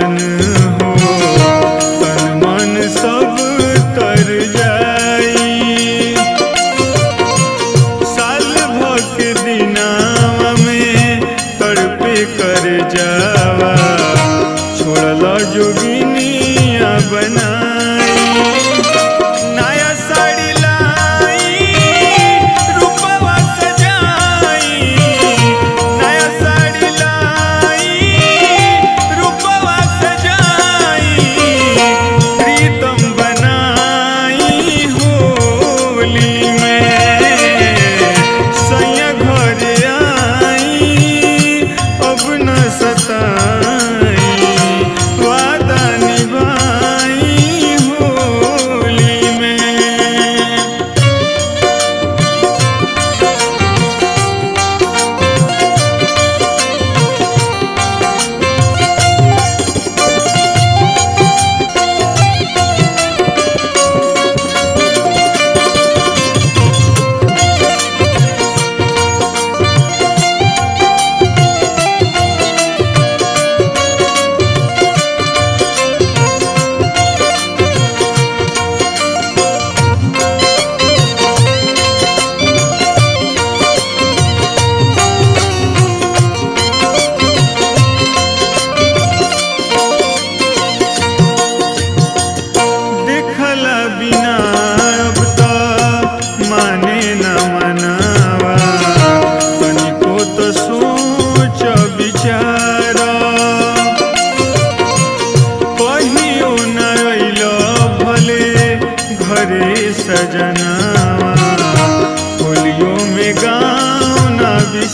शरण हो, तन मन सब तर जाई। साल भक दिना में तड़पे कर जावा। छोड़ला जोगिनिया बना सजनावा होलियों में गाना न